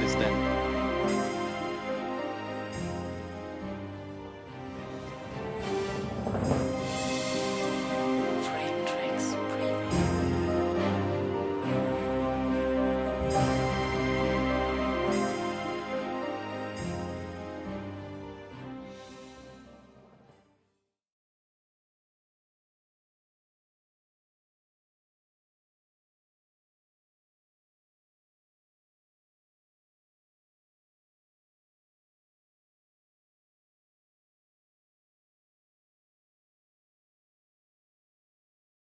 This stand.